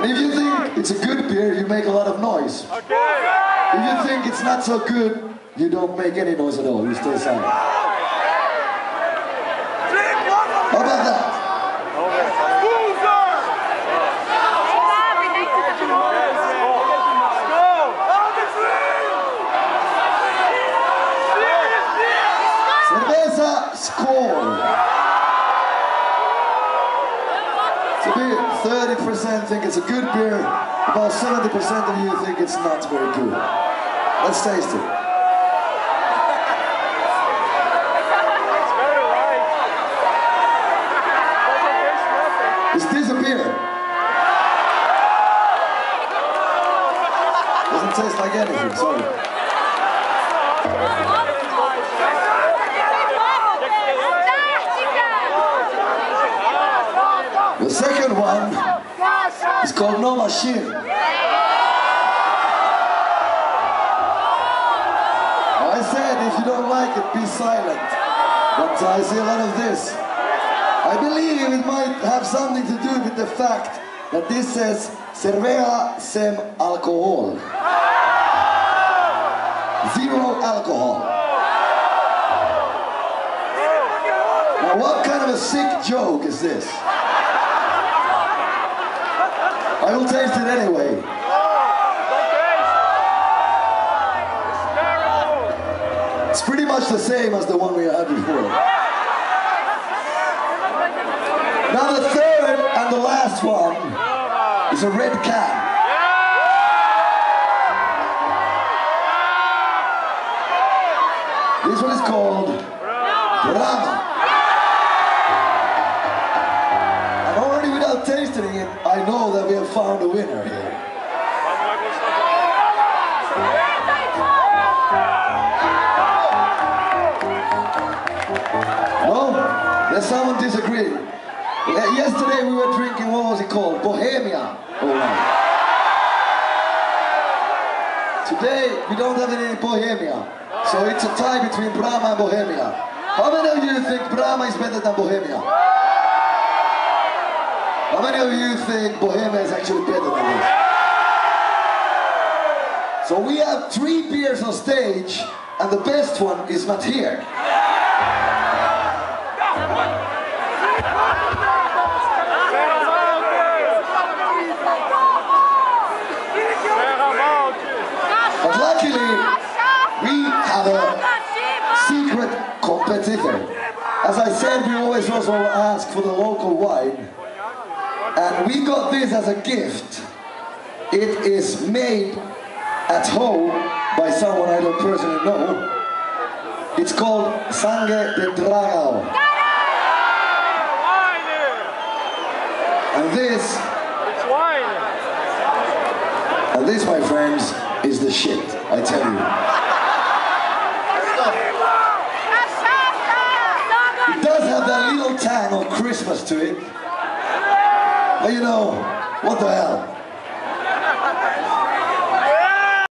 think it's a good beer, you make a lot of noise. Okay. If you think it's not so good, you don't make any noise at all. You stay silent. How about that? Cerveza Skol. So be 30% think it's a good beer, about 70% of you think it's not very good. Let's taste it. it. Is this a beer? Doesn't taste like anything, sorry. The second one is called Nova Schin. I said if you don't like it, be silent. But I see a lot of this. I believe it might have something to do with the fact that this says Cerveza sem alcohol. Zero alcohol. Now what kind of a sick joke is this? I will taste it anyway. It's pretty much the same as the one we had before. Now the third and the last one is a red can. This one is called Brahma. And already without tasting it, I know found a winner here. No? There's someone disagreeing. Uh, yesterday we were drinking, what was it called? Bohemia. Oh. Today we don't have any Bohemia. So it's a tie between Brahma and Bohemia. How many of you think Brahma is better than Bohemia? How many of you think Bohemia is actually better than this? So we have three beers on stage and the best one is not here. But luckily, we have a secret competitor. As I said, we always also ask for the local wine. And we got this as a gift. It is made at home by someone I don't personally know. It's called Sangue de Dragao. And this, and this, my friends, is the shit, I tell you. It does have that little tang of Christmas to it. But you know, what the hell?